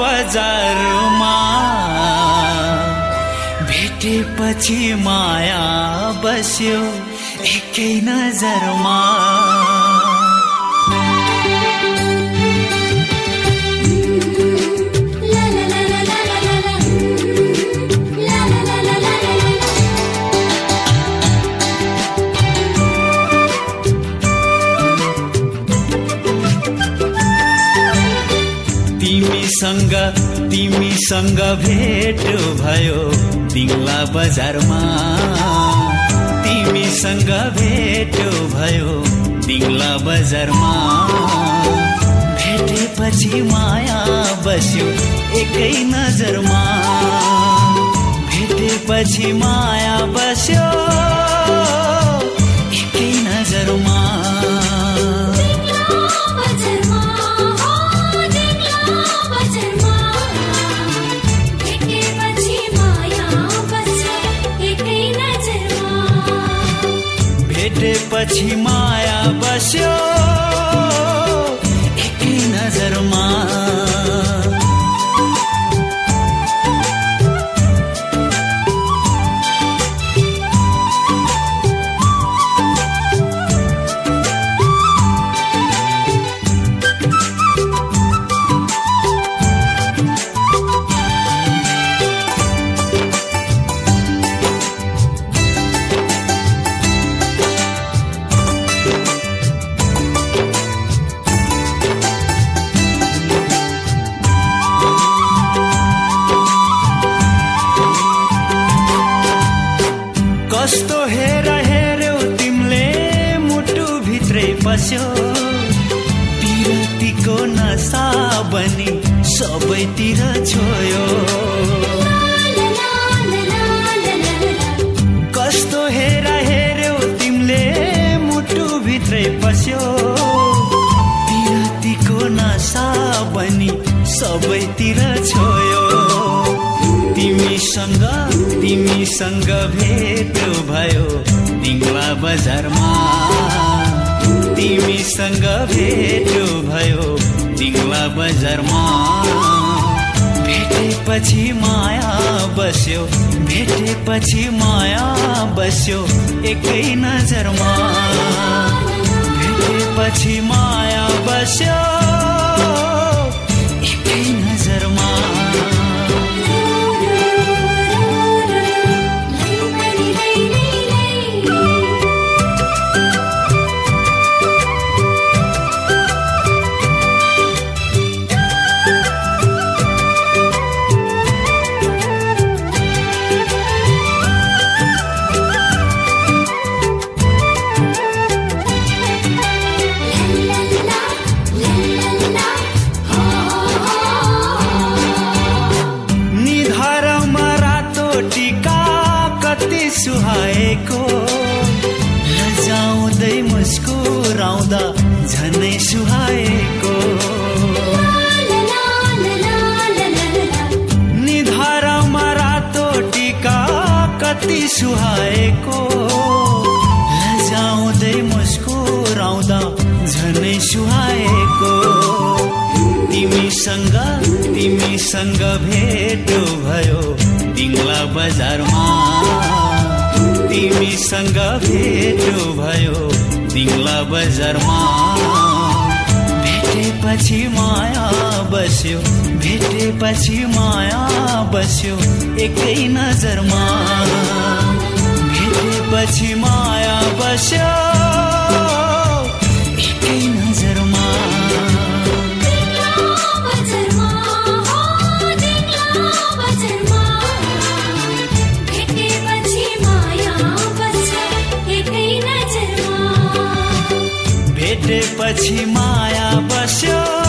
बजारमा। भेटेपछि माया बस्यो एकै नजरमा। तिमीसँग तिमीसँग भेट भयो दिङ्ला बजारमा। तिमीसँग भेट भयो दिङ्ला बजारमा। भेटेपछि माया बस्यो एकै नजरमा। भेटेपछि माया बस्यो भेटेपछि माया बस्यो। भित्रै पस्यो पिरतीको नसा बनी सबैतिर छोयो। कस्तो हेर हेर्यौ तिमीले मुटु भित्रै पस्यो। पिरतीको नसा बनी सबैतिर छोयो। तिमीसँग तिमीसँग भेट भयो दिङ्ला बजारमा। तिमीसँग भेट भयो दिङ्ला बजारमा। भेटेपछि माया बस्यो भेटेपछि माया बस्यो एकै नजरमा। भेटेपछि माया बस्यो एकै नजरमा। सुहाएको। लजाउँदै मुस्कुराउँदा झनै सुहाएको। निधारमा रातो टिका कति सुहाएको। लजाउँदै मुस्कुराउँदा झनै सुहाएको। तिमीसँग तिमीसँग भेट भयो दिङ्ला बजारमा। तिमीसँग भेट भयो दिङ्ला बजारमा। भेटेपछि माया बस्यो भेटेपछि माया बस्यो एकै नजरमा। भेटेपछि माया बस्यो एकै नजरमा। भेटेपछि माया बस्यो।